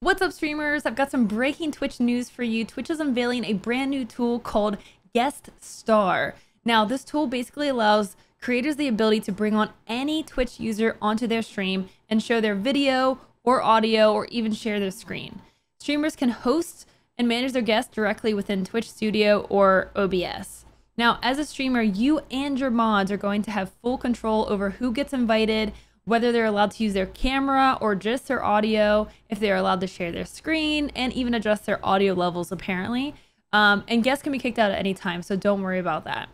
What's up, streamers? I've got some breaking Twitch news for you. Twitch is unveiling a brand new tool called Guest Star. Now, this tool basically allows creators the ability to bring on any Twitch user onto their stream and show their video or audio or even share their screen. Streamers can host and manage their guests directly within Twitch Studio or OBS. Now, as a streamer, you and your mods are going to have full control over who gets invited, whether they're allowed to use their camera or just their audio, if they're allowed to share their screen, and even adjust their audio levels, apparently. Um, and guests can be kicked out at any time, so don't worry about that.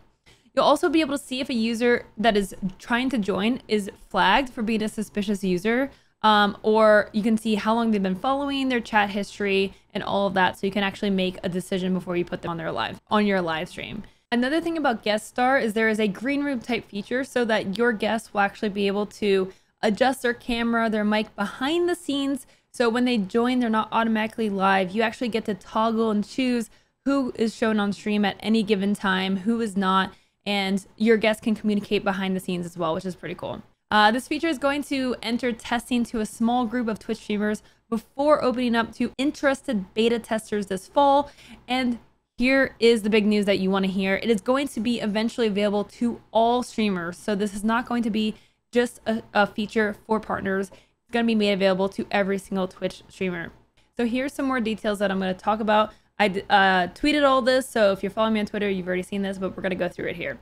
You'll also be able to see if a user that is trying to join is flagged for being a suspicious user, um, or you can see how long they've been following, their chat history, and all of that, so you can actually make a decision before you put them on their live on your live stream. Another thing about Guest Star is there is a green room type feature so that your guests will actually be able to adjust their camera, their mic behind the scenes. So when they join, they're not automatically live. You actually get to toggle and choose who is shown on stream at any given time, who is not, and your guests can communicate behind the scenes as well, which is pretty cool. Uh, this feature is going to enter testing to a small group of Twitch streamers before opening up to interested beta testers this fall. And here is the big news that you want to hear. It is going to be eventually available to all streamers. So this is not going to be just a, a feature for partners. It's going to be made available to every single Twitch streamer. So here's some more details that I'm going to talk about. I uh, tweeted all this, so if you're following me on Twitter, you've already seen this, but we're going to go through it here.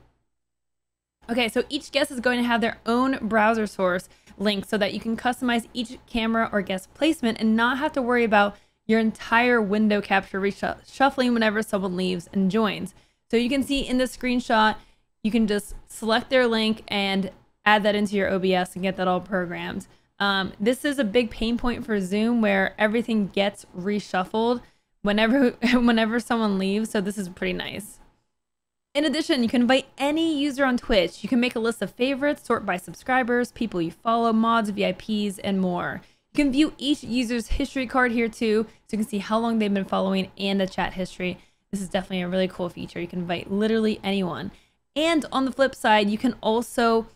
Okay, so each guest is going to have their own browser source link so that you can customize each camera or guest placement and not have to worry about your entire window capture reshuffling whenever someone leaves and joins. So you can see in the screenshot, you can just select their link and add that into your OBS and get that all programmed. Um, this is a big pain point for Zoom where everything gets reshuffled whenever whenever someone leaves. So this is pretty nice. In addition, you can invite any user on Twitch. You can make a list of favorites, sort by subscribers, people you follow, mods, VIPs, and more. You can view each user's history card here too, so you can see how long they've been following and the chat history. This is definitely a really cool feature. You can invite literally anyone. And on the flip side, you can also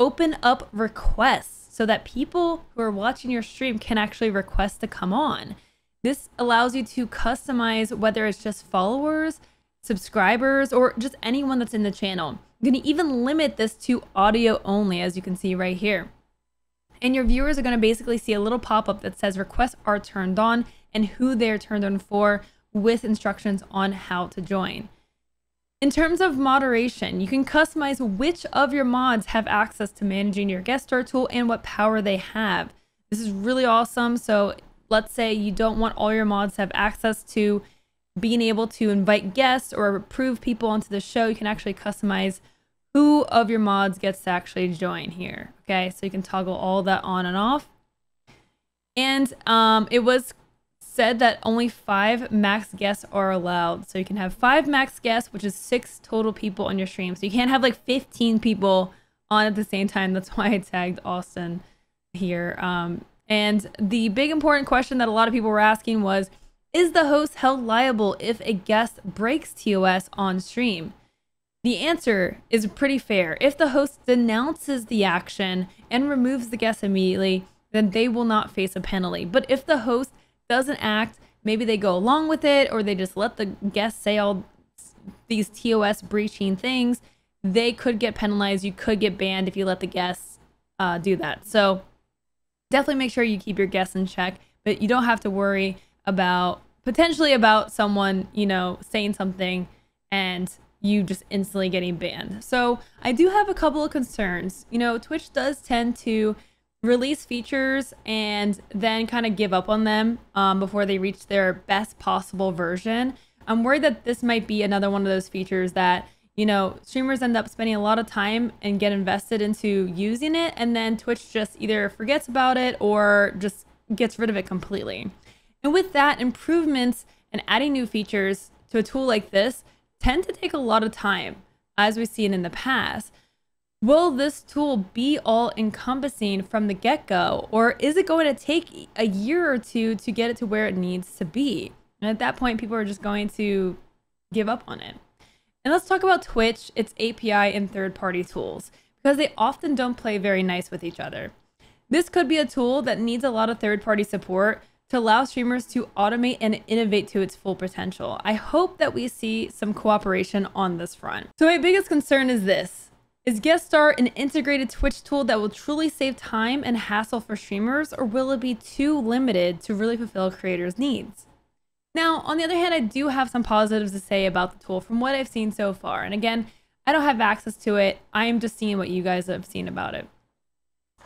open up requests so that people who are watching your stream can actually request to come on. This allows you to customize whether it's just followers, subscribers, or just anyone that's in the channel. You can even limit this to audio only, as you can see right here. And your viewers are going to basically see a little pop-up that says requests are turned on and who they're turned on for with instructions on how to join. In terms of moderation, you can customize which of your mods have access to managing your guest star tool and what power they have. This is really awesome. So let's say you don't want all your mods to have access to being able to invite guests or approve people onto the show, you can actually customize who of your mods gets to actually join here. Okay, so you can toggle all that on and off. And um, it was said that only five max guests are allowed. So you can have five max guests, which is six total people on your stream. So you can't have like 15 people on at the same time. That's why I tagged Austin here. Um, and the big important question that a lot of people were asking was, is the host held liable if a guest breaks TOS on stream? The answer is pretty fair. If the host denounces the action and removes the guest immediately, then they will not face a penalty. But if the host doesn't act, maybe they go along with it or they just let the guests say all these TOS breaching things, they could get penalized. You could get banned if you let the guests uh, do that. So definitely make sure you keep your guests in check, but you don't have to worry about potentially about someone, you know, saying something and you just instantly getting banned. So I do have a couple of concerns. You know, Twitch does tend to release features and then kind of give up on them um, before they reach their best possible version. I'm worried that this might be another one of those features that, you know, streamers end up spending a lot of time and get invested into using it, and then Twitch just either forgets about it or just gets rid of it completely. And with that, improvements and adding new features to a tool like this tend to take a lot of time, as we've seen in the past. Will this tool be all encompassing from the get go, or is it going to take a year or two to get it to where it needs to be? And at that point, people are just going to give up on it. And let's talk about Twitch, its API, and third party tools, because they often don't play very nice with each other. This could be a tool that needs a lot of third party support to allow streamers to automate and innovate to its full potential. I hope that we see some cooperation on this front. So my biggest concern is this. Is Guest Star an integrated Twitch tool that will truly save time and hassle for streamers, or will it be too limited to really fulfill creators' needs? Now, on the other hand, I do have some positives to say about the tool from what I've seen so far. And again, I don't have access to it. I am just seeing what you guys have seen about it.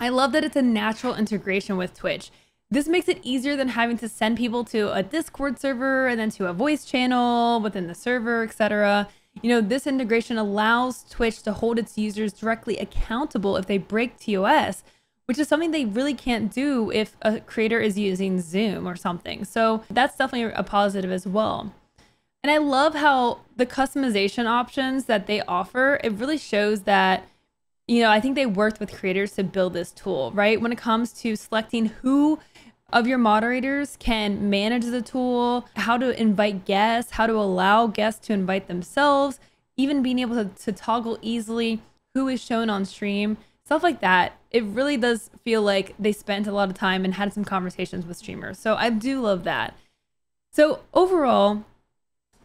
I love that it's a natural integration with Twitch. This makes it easier than having to send people to a Discord server and then to a voice channel within the server, etc. You know, this integration allows Twitch to hold its users directly accountable if they break TOS, which is something they really can't do if a creator is using Zoom or something. So that's definitely a positive as well. And I love how the customization options that they offer, it really shows that you know, I think they worked with creators to build this tool, right? When it comes to selecting who of your moderators can manage the tool, how to invite guests, how to allow guests to invite themselves, even being able to, to toggle easily who is shown on stream, stuff like that. It really does feel like they spent a lot of time and had some conversations with streamers. So I do love that. So overall,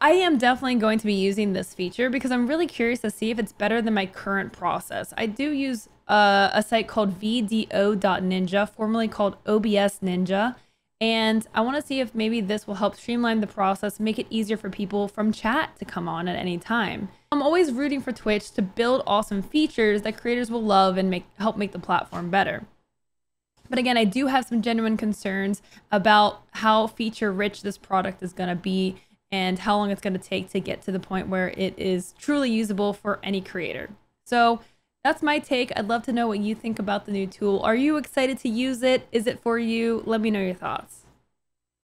I am definitely going to be using this feature because I'm really curious to see if it's better than my current process. I do use uh, a site called vdo.ninja, formerly called OBS Ninja, and I want to see if maybe this will help streamline the process, make it easier for people from chat to come on at any time. I'm always rooting for Twitch to build awesome features that creators will love and make help make the platform better. But again, I do have some genuine concerns about how feature rich this product is going to be and how long it's going to take to get to the point where it is truly usable for any creator. So that's my take. I'd love to know what you think about the new tool. Are you excited to use it? Is it for you? Let me know your thoughts.